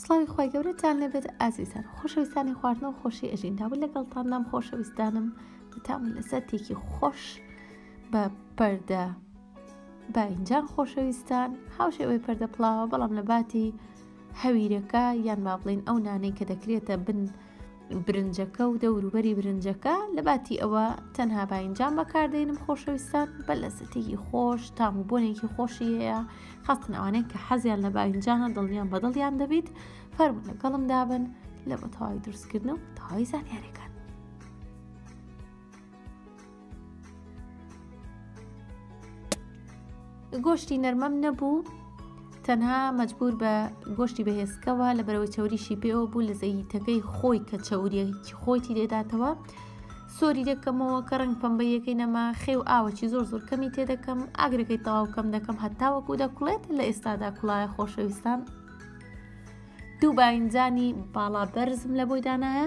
سڵاوی خوای گەورەتان لێبێت ئازیزان خۆشەویستانی خواردنەوە خۆشی ئەژین داوی لەگەڵتان نام خۆشەویستانم بەتام و لەسەر تێکی خۆش بە پەردە بە ئینجان خۆشەویستان هاوشێوەی پەردە پڵاوە بەڵام لە باتی هەویرەکە یان با بڵین ئەو نانەی کە دەکرێتە بن برنجەکە و دەوروبەری برنجەکە لە باتی ئەوە تەنها باینجام بەکاردێنم خۆشەویستان بە لە ستێکی خۆش تام و بۆنێکی خۆشی هەیە خاتن ئەوانەیە کە حەزیان لە باینجانە دڵنیان بەدڵیان دەبیت فەرمو لەگەڵم دابن لە بە تەواوی دروستکردن و تەواوی زانیارەکان گۆشتی نەرمەم نەبوو تەنها مەجبور بە گۆشتی بەهێزکەوە لە بەرەوە چوریشی پێوە بوو لە زەیتەکەی خۆی کە چاوریەکی خۆیتی لێداتەوە سۆری دەکەمەوە کە ڕنگ پەمبەیەکەی نەما خێو ئاوەکی زۆر زۆر کەمی تێدەکەم ئاگرەکەی تەواوکەم دەکەم هەتاوەکو دەکڵێت لە ئێستادا کوڵایە خۆشەویستان دوو باینجانی باڵا بەرزم لە بۆی دانایە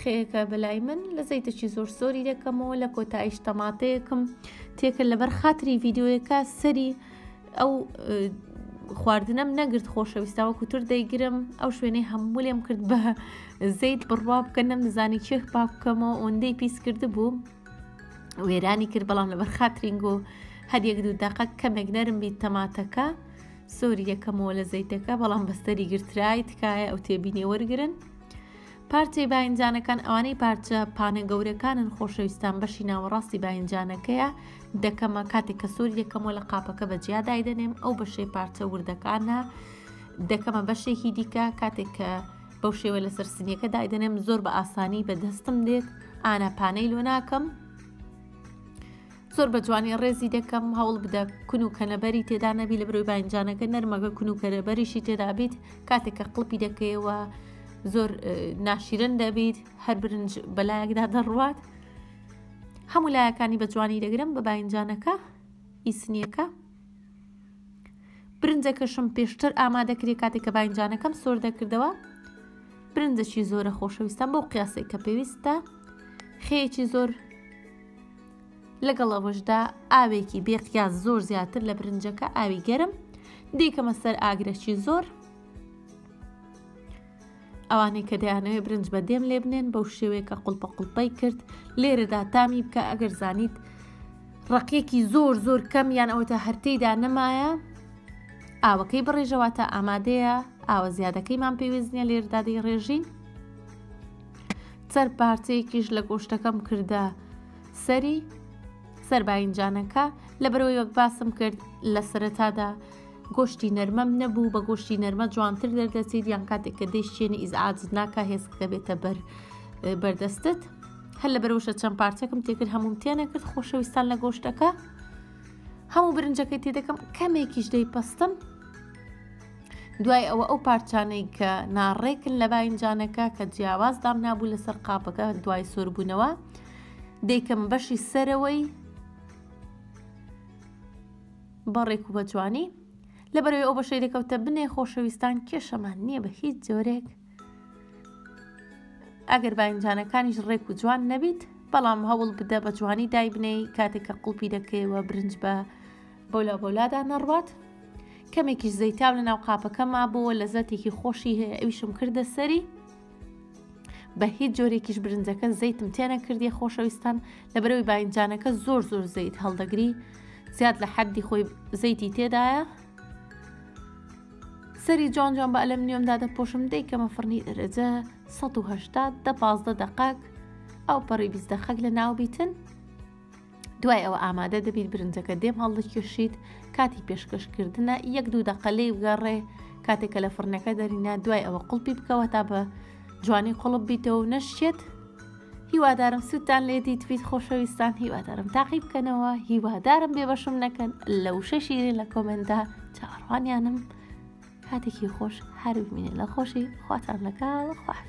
خێرەکە بەلای من لە زەیتەکی زۆر سۆری دەکەمەوە لە کۆتایش تەماتەیەکم تێکە لەبەر خاتری ڤیددیوەکە سەری ئەو خواردنەم نەگرت خۆشەویستاوە کوتر دەیگرم ئەو شوێنەی هەموو لێم کرد بە زەیت بڕوا بکە نەم نزانی چێخ پاک بکەمەوە ئۆندەی پیس کرد بوو وێرانی کرد بەڵام لەبەر خاترینگ و هەریەک دوو دەقە کەمێک نەرم بیت تەماتەکە سۆری یەکەمەوە لە زەیتەکە بەڵام بەستەری گرترای تکایە ئەو تێبینێ وەرگن پارچەی باینجانەکان ئەوانەی پارچە پانە گەورەکانن خۆشەویستان بەشی ناوەڕاستی باینجانەکەیە دەکەمە کاتێک کە سووری دەکەمەوە لە قاپەکە بە جیادای دەنێم ئەو بەشەی پارچە وردەکانە دەکەمە بەشێکی دیکە کاتێک کە بەو شێوە لەسەر سنیەکە دایدەنێم زۆر بە ئاسانی بە دەستم دێت ئانا پانەی لۆ ناکەم زۆر بە جوانی ڕێزی دەکەم هەوڵ بدە کون و کەنەبەری تێدا نەبی لە برۆی باینجانەکە نەرمەگە کون و کەرەبەریشی تێدابیت کاتێک کە قڵپی دەکەیەوە زۆر ناشیرن دەبیت هەر برنج بەلایەکدا دەڕوات هەموو لایەکانی بە جوانی دەگرم بە باینجانەکە ئیسنیەکە برنجەکەشم پێشتر ئامادەکرێ کاتێک کە باینجانەکەم سۆر دەکردەوە برنجەکی زۆرە خۆشەویستان بۆ قیاسێک کە پێویستە خەیەکی زۆر لەگەڵ ئەوەشدا ئاوێکی بێ قیاس زۆر زیاتر لە برنجەکە ئاوی گەرم دیکەمە سەر ئاگرەکی زۆر ئەوانەی کە دەیانەوەی برنج بە دێم لێ بنێن بەو شێوەیە کە قڵپە قڵپەی کرد لێرەدا تامی بکە ئەگەر زانیت ڕقیەکی زۆر زۆر کەم یان ئەوە تا هەرتیدا نەمایە ئاوەکەی بڕێژەوە تا ئامادەیە ئاوە زیادەکەیمان پێویستنیە لێردادەی ڕێژین سەر پارچەیەکیش لە گۆشتەکەم کردە سەری سەر باینجانەکە لە بەرەوەی وەک باسم کرد لە سەرەتادا گۆشتی نەرمەم نەبوو بە گۆشتی نەرمە جوانتر دەردەچیت یان کاتێک کە دەیشتێنی ئیزعاجت ناکە هێست دەبێتە بەر بەردەستت هەر لە بەرەوشە چەند پارچەکەم تێکرد هەموم تێنەکرد خۆشەویستان لە گۆشتەکە هەموو برنجەکەی تێدەکەم کەمێکیش دەی پستم دوای ئەوە ئەو پارچانەی کە ناڕێکن لە باینجانەکە کە جیاواز دام نابوو لەسەر قاپەکە دوای سۆربوونەوە دەیکەم بەشی سەرەوەی بەڕێک و بە جوانی لە بەرەوەی ئەو بەشەی دەکەوتە بنێ خۆشەویستان کێشەمان نییە بە هیچ جۆرێک ئەگەر باینجانەکانیش ڕێک و جوان نەبیت بەڵام هەوڵ بدە بە جوانی دایبنەی کاتێککە قوپی دەکەیەوە برنج بە بۆلا بۆلا دانەڕوات کەمێکیش زەیتاو لە ناو قاپەکە مابەوە لە زەتێکی خۆشی هەیە ئەویشم کردە سەری بە هیچ جۆرێکیش برنجەکە زەیتم تێنە کردی خۆشەویستان لە بەرەوەی باینجانەکە زۆر زۆر زەیت هەڵدەگری زیاد لە حەدی خۆی زەیتی تێدایە سەری جوان جوان بە ئەلم نیۆمدا دەپۆشم دەیکەمە فڕنی دەرەجە 1970 دە پازدە دەقەک ئەو پەڕی بیست دەخەک لە ناوبیتن دوای ئەوە ئامادە دەبیت برنجەکە دێم هەڵدەکێشیت کاتی پێشکەشکردە یەک دوو دەقەلەی بگەڕێ کاتێکە لە فڕنەکە دەرینە دوای ئەوە قوڵپی بکەوە تا بە جوانی قوڵب بیتەوە نەشچێت هیوادارم سووتان لێدی تویت خۆشەویستان هیوادارم تاقی بکەنەوە هیوادارم بێبەشم نەکەن لە وشە شیرین لە کۆمندا چاڕوانیانم کاتێکی خۆش هەربینێ لە خۆشی خواتان لەگەڵ خوافی